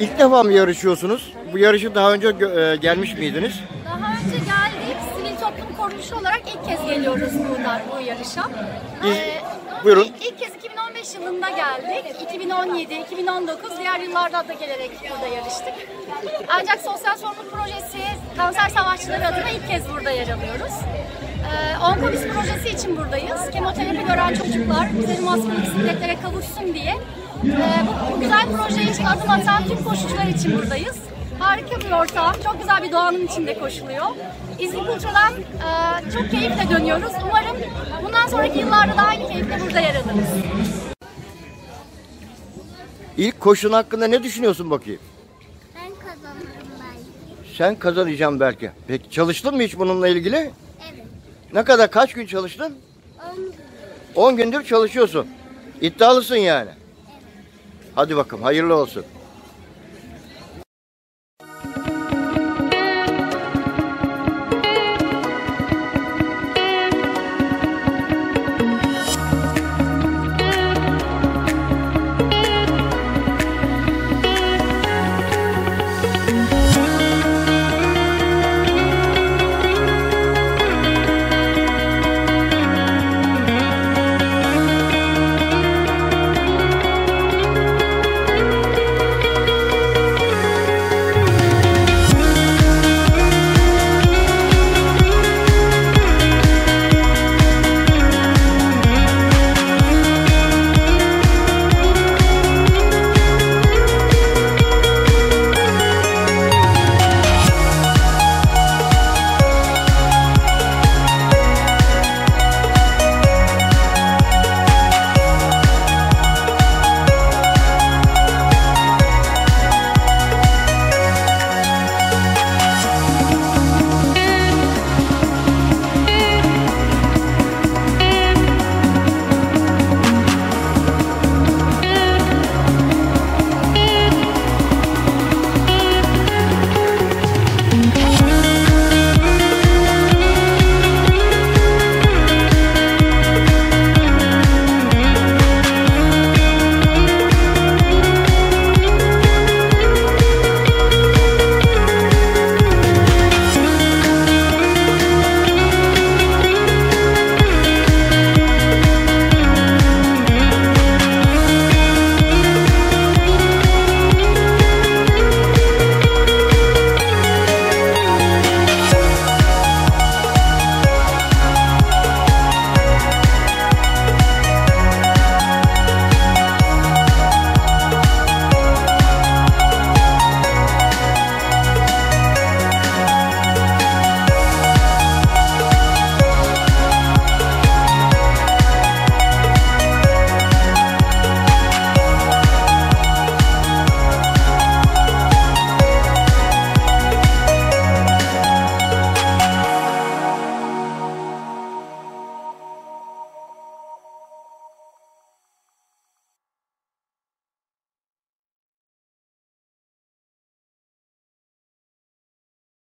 İlk defa mı yarışıyorsunuz? Bu yarışı daha önce e, gelmiş miydiniz? Daha önce geldik. Sivil toplum kuruluşu olarak ilk kez geliyoruz burada bu yarışa. Biz- Ee, buyurun. ilk, ilk kez 2015 yılında geldik. 2017, 2019 diğer yıllarda da gelerek burada yarıştık. Ancak Sosyal Sorumluluk Projesi Kanser Savaşçıları adına ilk kez burada yer alıyoruz. Ee, Onkolis projesi için buradayız. Kemoterapi gören çocuklar üzeri maskeli bisikletlere kavuşsun diye. Ee, bu, bu güzel proje için adım atan tüm koşucular için buradayız. Harika bir ortam, çok güzel bir doğanın içinde koşuluyor. İzmir Ultra'dan e, çok keyifle dönüyoruz. Umarım bundan sonraki yıllarda da aynı keyifle burada yer alırız. İlk koşun hakkında ne düşünüyorsun bakayım? Ben kazanırım belki. Sen kazanacaksın belki. Peki çalıştın mı hiç bununla ilgili? Evet. Ne kadar kaç gün çalıştın? 10 10 gündür çalışıyorsun. İddialısın yani. Hadi bakalım hayırlı olsun.